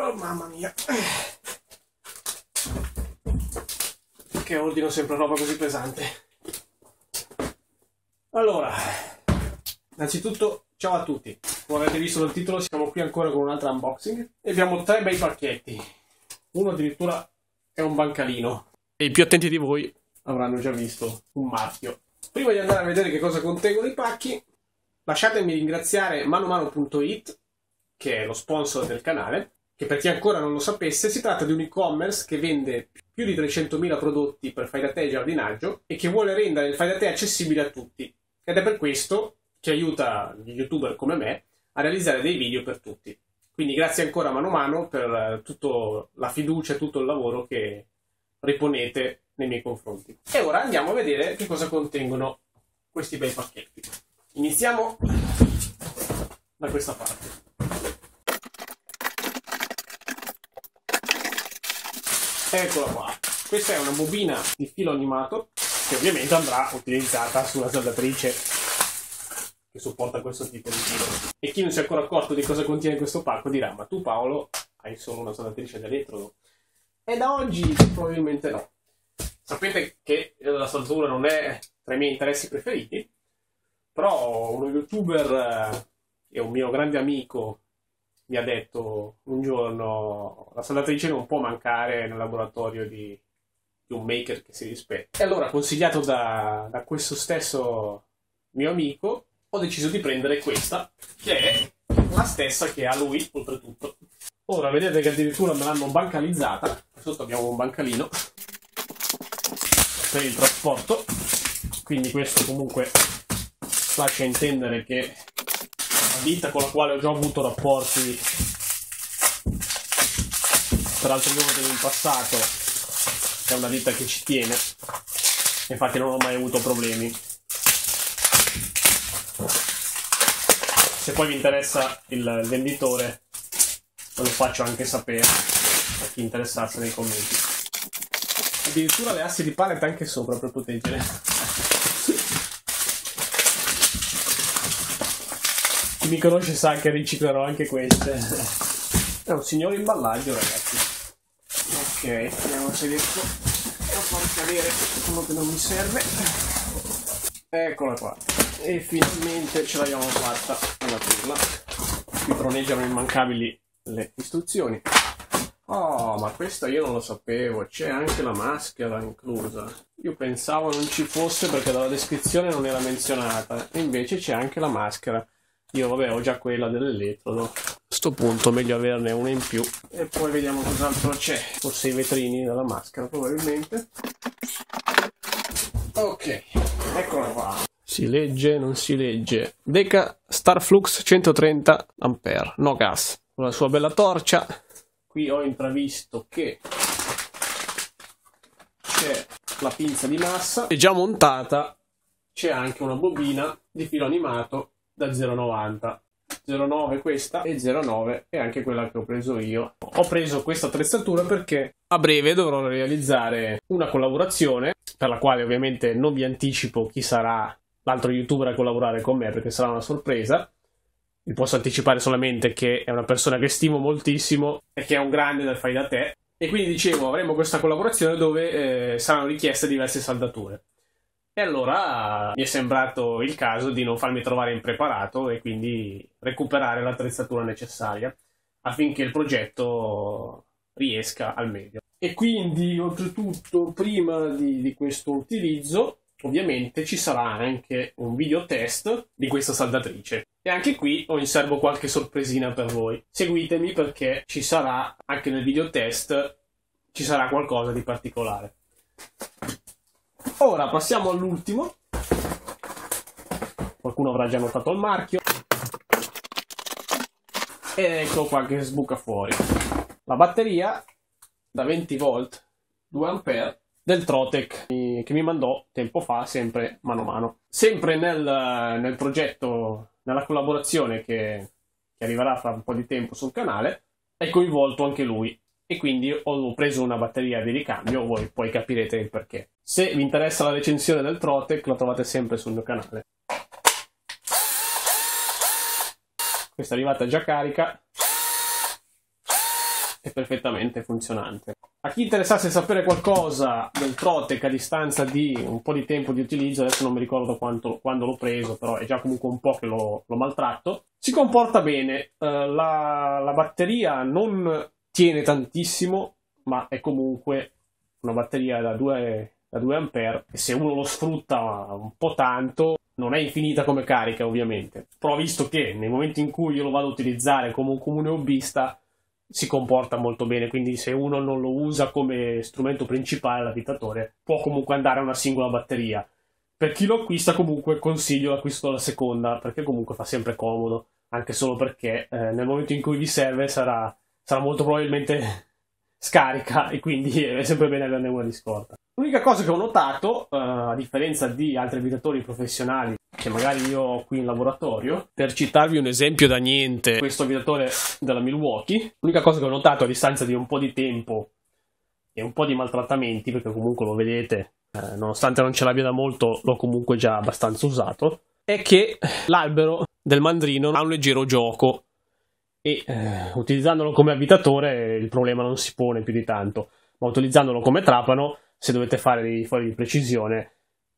Oh mamma mia. Che ordino sempre roba così pesante. Allora, innanzitutto ciao a tutti. Come avete visto dal titolo siamo qui ancora con un altro unboxing e abbiamo tre bei pacchetti. Uno addirittura è un bancalino. E i più attenti di voi avranno già visto un marchio. Prima di andare a vedere che cosa contengono i pacchi, lasciatemi ringraziare manomano.it, che è lo sponsor del canale, che per chi ancora non lo sapesse si tratta di un e-commerce che vende più di 300.000 prodotti per fai da te e giardinaggio e che vuole rendere il fai da te accessibile a tutti. Ed è per questo che aiuta gli youtuber come me a realizzare dei video per tutti. Quindi grazie ancora mano a mano per tutta la fiducia e tutto il lavoro che riponete nei miei confronti. E ora andiamo a vedere che cosa contengono questi bei pacchetti. Iniziamo da questa parte. Eccola qua. Questa è una bobina di filo animato che ovviamente andrà utilizzata su una saldatrice che supporta questo tipo di filo. E chi non si è ancora accorto di cosa contiene questo pacco dirà: Ma tu, Paolo, hai solo una saldatrice ad elettrodo? E da oggi probabilmente no. Sapete che la saldatura non è tra i miei interessi preferiti, però uno youtuber eh, e un mio grande amico mi ha detto un giorno la saldatrice non può mancare nel laboratorio di, di un maker che si rispetta. E allora, consigliato da, da questo stesso mio amico, ho deciso di prendere questa, che è la stessa che ha lui, oltretutto. Ora vedete che addirittura me l'hanno bancalizzata, sotto abbiamo un bancalino per il trasporto, quindi questo comunque lascia intendere che ditta con la quale ho già avuto rapporti per altri motivi in passato è una ditta che ci tiene, infatti non ho mai avuto problemi. Se poi vi interessa il venditore, ve lo faccio anche sapere a chi interessasse nei commenti. Addirittura le assi di pallet anche sopra per proteggere. Mi conosce sa che riciclerò anche queste. È un signore imballaggio, ragazzi. Ok, vediamo se riesco a far cadere quello che non mi serve. Eccola qua. E finalmente ce l'abbiamo fatta ad aprirla. Qui troneggiano immancabili le istruzioni. Oh, ma questo io non lo sapevo, c'è anche la maschera inclusa. Io pensavo non ci fosse perché dalla descrizione non era menzionata, invece c'è anche la maschera. Io vabbè ho già quella dell'elettrodo. A questo punto meglio averne una in più. E poi vediamo cos'altro c'è. Forse i vetrini della maschera probabilmente. Ok, eccola qua. Si legge, non si legge. Deca Starflux 130 A, no gas con la sua bella torcia. Qui ho intravisto che c'è la pinza di massa e già montata c'è anche una bobina di filo animato da 0,90. 0,9 questa e 0,9 è anche quella che ho preso io. Ho preso questa attrezzatura perché a breve dovrò realizzare una collaborazione per la quale ovviamente non vi anticipo chi sarà l'altro youtuber a collaborare con me perché sarà una sorpresa vi posso anticipare solamente che è una persona che stimo moltissimo e che è un grande del fai da te. E quindi dicevo, avremo questa collaborazione dove eh, saranno richieste diverse saldature. E allora mi è sembrato il caso di non farmi trovare impreparato e quindi recuperare l'attrezzatura necessaria affinché il progetto riesca al meglio. E quindi, oltretutto, prima di, di questo utilizzo, ovviamente ci sarà anche un video test di questa saldatrice. E anche qui ho in serbo qualche sorpresina per voi. Seguitemi perché ci sarà anche nel video test ci sarà qualcosa di particolare. Ora passiamo all'ultimo. Qualcuno avrà già notato il marchio. Ed ecco qua che sbuca fuori. La batteria da 20 volt 2 ampere del Trotec che mi mandò tempo fa, sempre mano a mano. Sempre nel, nel progetto, nella collaborazione che, che arriverà fra un po' di tempo sul canale, è coinvolto anche lui e quindi ho preso una batteria di ricambio, voi poi capirete il perché. Se vi interessa la recensione del Trotec la trovate sempre sul mio canale. Questa è arrivata già carica. è perfettamente funzionante. A chi interessasse sapere qualcosa del Trotec a distanza di un po' di tempo di utilizzo, adesso non mi ricordo quanto, quando l'ho preso, però è già comunque un po' che l'ho, maltratto, si comporta bene, uh, la, la batteria non tiene tantissimo, ma è comunque una batteria da 2, da 2 A e se uno lo sfrutta un po' tanto non è infinita come carica ovviamente però visto che nel momento in cui io lo vado a utilizzare come un comune hobbista si comporta molto bene, quindi se uno non lo usa come strumento principale l'avvitatore può comunque andare a una singola batteria. Per chi lo acquista comunque consiglio l'acquisto della seconda perché comunque fa sempre comodo, anche solo perché eh, nel momento in cui vi serve sarà, sarà molto probabilmente scarica e quindi è sempre bene averne una di scorta. L'unica cosa che ho notato, uh, a differenza di altri abitatori professionali che magari io ho qui in laboratorio, per citarvi un esempio da niente, questo abitatore della Milwaukee, l'unica cosa che ho notato a distanza di un po' di tempo e un po' di maltrattamenti, perché comunque lo vedete, eh, nonostante non ce l'abbia da molto, l'ho comunque già abbastanza usato, è che l'albero del mandrino ha un leggero gioco e eh, utilizzandolo come abitatore il problema non si pone più di tanto, ma utilizzandolo come trapano se dovete fare dei fori di precisione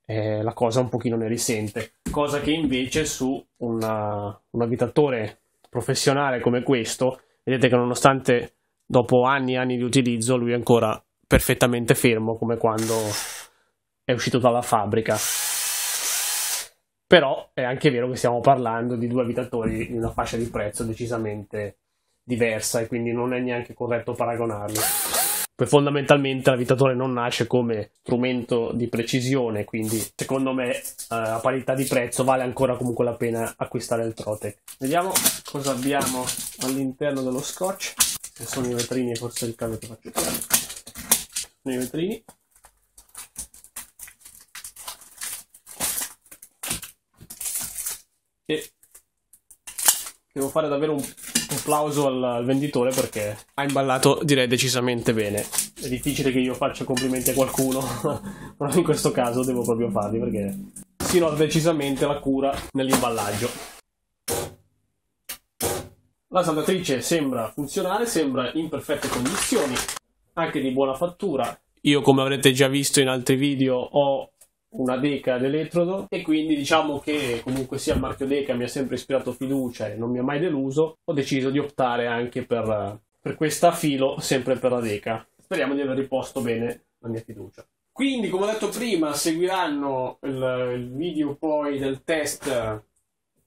eh, la cosa un pochino ne risente. Cosa che invece su una, un abitatore professionale come questo, vedete che nonostante dopo anni e anni di utilizzo lui è ancora perfettamente fermo come quando è uscito dalla fabbrica. Però è anche vero che stiamo parlando di due abitatori di una fascia di prezzo decisamente diversa e quindi non è neanche corretto paragonarli. Poi fondamentalmente l'avitatore non nasce come strumento di precisione, quindi secondo me eh, a parità di prezzo vale ancora comunque la pena acquistare il Trotec. Vediamo cosa abbiamo all'interno dello scotch. Se sono i vetrini forse il caso che faccio i vetrini. E devo fare davvero un applauso al, al, venditore perché ha imballato direi decisamente bene. È difficile che io faccia complimenti a qualcuno, però in questo caso devo proprio farli perché si nota decisamente la cura nell'imballaggio. La saldatrice sembra funzionare, sembra in perfette condizioni, anche di buona fattura. Io come avrete già visto in altri video ho una Deca d'Elettrodo e quindi diciamo che comunque sia il marchio Deca mi ha sempre ispirato fiducia e non mi ha mai deluso, ho deciso di optare anche per, per questa filo, sempre per la Deca. Speriamo di aver riposto bene la mia fiducia. Quindi, come ho detto prima, seguiranno il, il video poi del test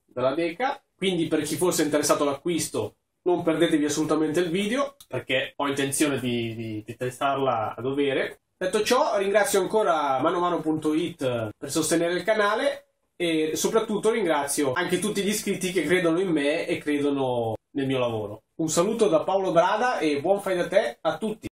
della Deca. Quindi, per chi fosse interessato all'acquisto, non perdetevi assolutamente il video perché ho intenzione di, di, di testarla a dovere. Detto ciò, ringrazio ancora manomano.it per sostenere il canale e soprattutto ringrazio anche tutti gli iscritti che credono in me e credono nel mio lavoro. Un saluto da Paolo Brada e buon fai da te a tutti.